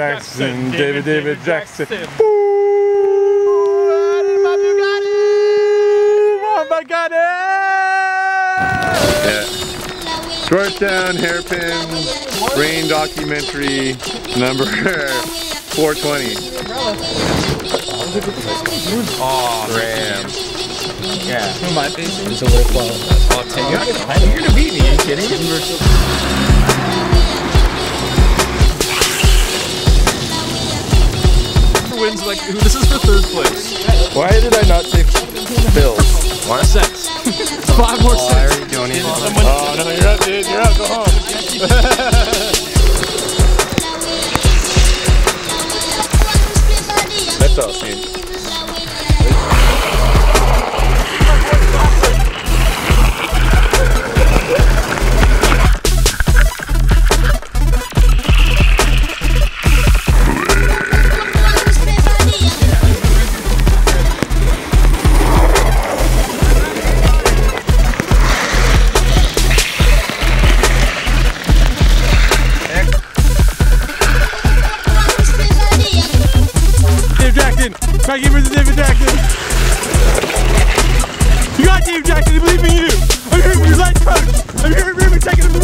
Jackson, David, David Jackson. Ooh, oh my God! Yeah. Georgetown Hairpin Rain Documentary number 420. Oh, Graham. Yeah. Who am I facing? It's a little flow. I'll take it. You're gonna beat me, are you kidding? Like this is for third place. Why did I not say Bills? What? Six. Five more Oh, I six. already donated. Oh no, you're up, dude. You're up. Go home. That's all, Steve. Try to give it to David Jackson. You got Dave Jackson. I believe in you. I'm here for your life coach. I'm here for taking him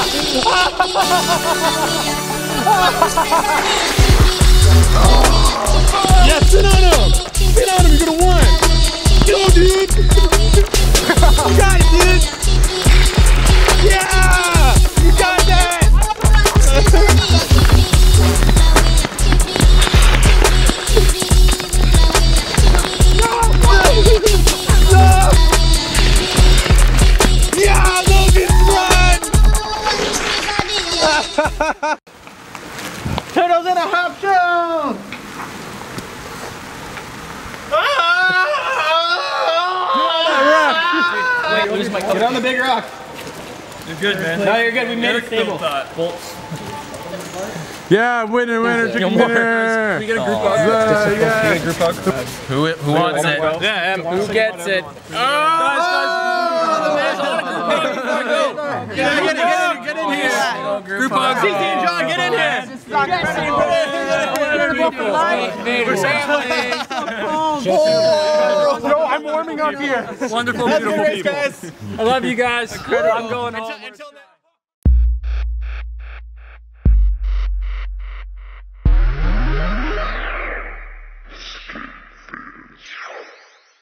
Yes, Wait, where's my Get on the big rock. You're good, man. No, you're good. We made it stable. Bolts. Yeah, winner, winner, chicken dinner. We get a group hug. Uh, yeah. Group hug. Who, who wants it? Yeah, Em, who gets it? Get in, get in, get in here. Group hug. CC and John, get in here. No, I'm warming up here. Wonderful, beautiful people. I love you guys. I'm going home.